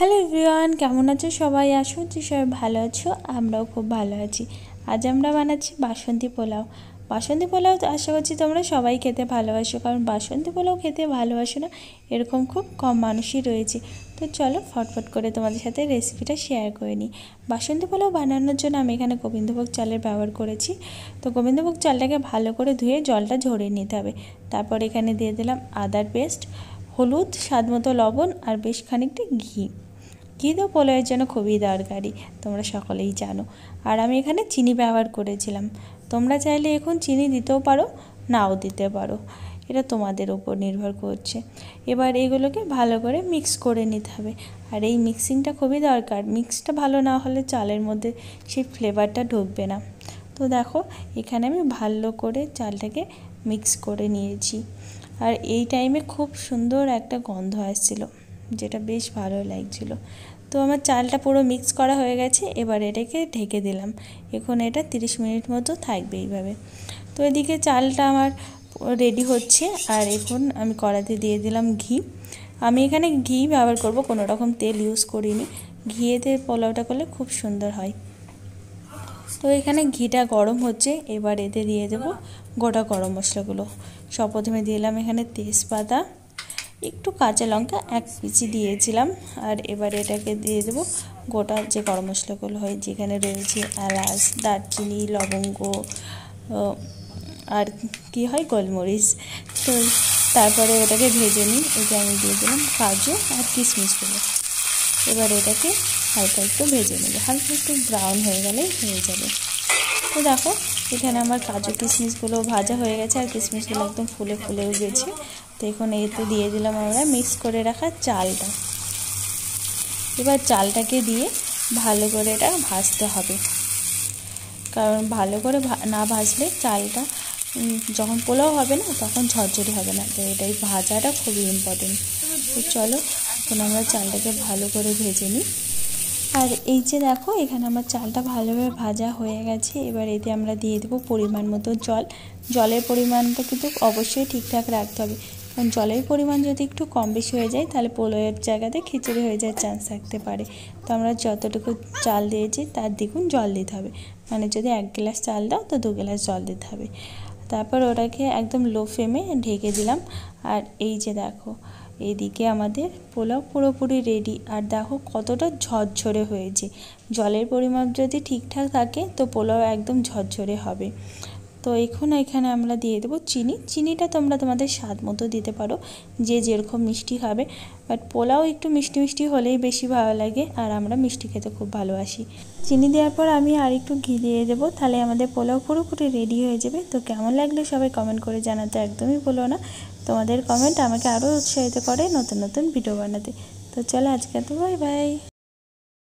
Hello everyone, কেমন আছো সবাই? আসো যে সবাই ভালো আছো, আমরাও খুব ভালো আছি। আজ আমরা বানাচ্ছি বাসন্তী পোলাও। বাসন্তী পোলাও আশা করছি তোমরা সবাই খেতে ভালোবাসো, কারণ বাসন্তী পোলাও খেতে ভালোবাসো না, এরকম খুব কম মানুষই রয়েছে। তো চলো ফটফট করে তোমাদের সাথে রেসিপিটা শেয়ার করে নিই। বাসন্তী পোলাও বানানোর জন্য আমি এখানে গোবিন্দভোগ চালের ব্যবহার করেছি। তো গোবিন্দভোগ চালটাকে ভালো করে ধুয়ে জলটা ঝরিয়ে নিতে হবে। তারপর এখানে দিয়ে দিলাম আদার পেস্ট, হলুদ, স্বাদ মতো লবণ আর বেশ খানিকটা ঘি। ঘি তো পোলাওয়ের জন্য খুবই দরকারি, তোমরা সকলেই জানো। আর আমি এখানে চিনি ব্যবহার করেছিলাম। তোমরা চাইলে এখন চিনি দিতেও পারো, নাও দিতে পারো। এটা তোমাদের উপর নির্ভর করছে। এবার এগুলোকে ভালো করে মিক্স করে নিতে হবে। আর এই মিক্সিংটা খুবই দরকার। মিক্সটা ভালো না হলে চালের মধ্যে সেই ফ্লেভারটা ঢুকবে না। তো দেখো, এখানে আমি ভালো করে চালটাকে মিক্স করে নিয়েছি। আর এই টাইমে খুব সুন্দর একটা গন্ধ আসছিল। যেটা বেশ ভালো লাগছিল। তো আমার চালটা পুরো মিক্স করা হয়ে গেছে, এবার এটাকে ঢেকে দিলাম। এখন এটা 30 মিনিট মতো থাকবে এইভাবে। তো এদিকে চালটা আমার রেডি হচ্ছে, আর এখন আমি কড়াতে দিয়ে দিলাম ঘি। আমি এখানে ঘি ব্যবহার করব, কোনো রকম তেল ইউজ করিনি। ঘিয়েতে পোলাওটা করলে খুব সুন্দর হয়। তো এখানে ঘিটা গরম হচ্ছে, এবার এতে দিয়ে দেব গোটা গরম মশলাগুলো। সব প্রথমে দিলাম এখানে তেজপাতা। একটু কাঁচা লঙ্কা এক পিচি দিয়েছিলাম, আর এবার এটাকে দিয়ে দেবো গোটা যে গরম মশলাগুলো হয় যেখানে রয়েছে এলাচ, দারচিনি, লবঙ্গ আর কি হয় গোলমরিচ। তো তারপরে ওটাকে ভেজে নিই এটা আমি দিয়ে দিলাম কাজু আর কিশমিশগুলো এবার এটাকে হালকা একটু ভেজে নেব, হালকা একটু ব্রাউন হয়ে গেলেই হয়ে যাবে। তো দেখো এখানে আমার কাজু কিশমিশগুলো ভাজা হয়ে গেছে আর কিশমিশগুলো একদম ফুলে ফুলেও গেছে তো এখন এতে দিয়ে দিলাম আমরা মিক্স করে রাখা চালটা। এবার চালটাকে দিয়ে ভালো করে এটা ভাজতে হবে। কারণ ভালো করে না ভাজলে চালটা যখন পোলাও হবে না তখন ঝরঝরে হবে না। তো এটাই ভাজাটা খুবই ইম্পর্টেন্ট তো চলো, এখন আমরা চালটাকে ভালো করে ভেজে নিই। আর এই যে দেখো, এখানে আমার চালটা ভালোভাবে ভাজা হয়ে গেছে। এবার এতে আমরা দিয়ে দেবো পরিমাণ মতো জল। জলের পরিমাণটা কিন্তু অবশ্যই ঠিকঠাক রাখতে হবে। কারণ জলের পরিমাণ যদি একটু কম বেশি হয়ে যায়, তাহলে পোলোয়ের জায়গাতে খিচুড়ি হয়ে যাওয়ার চান্স থাকতে পারে। তো আমরা যতটুকু চাল দিয়েছি, তার দ্বিগুণ জল দিতে হবে। মানে যদি এক গ্লাস চাল দাও, তো দু গ্লাস জল দিতে হবে। তারপর ওটাকে একদম লো ফ্লেমে ঢেকে দিলাম। আর এই যে দেখো এদিকে আমাদের পোলাও পুরোপুরি রেডি আর দেখো কতটা ঝরঝরে হয়েছে। জলের পরিমাপ যদি ঠিকঠাক থাকে, তো পোলাও একদম ঝরঝরে হবে। তো এখন এখানে আমরা দিয়ে দেবো চিনি। চিনিটা তোমরা তোমাদের স্বাদ মতো দিতে পারো, যে যেরকম মিষ্টি খাবে। বাট পোলাও একটু মিষ্টি মিষ্টি হলেই বেশি ভালো লাগে, আর আমরা মিষ্টি খেতে খুব ভালোবাসি। চিনি দেওয়ার পর আমি আর একটু ঘি দিয়ে দেবো। তাহলে আমাদের পোলাও পুরোপুরি রেডি হয়ে যাবে। তো কেমন লাগলে সবাই কমেন্ট করে জানাতে একদমই বলো না। তোমাদের কমেন্ট আমাকে আরও উৎসাহিত করে নতুন নতুন ভিডিও বানাতে। তো চলো আজকে তো বাই বাই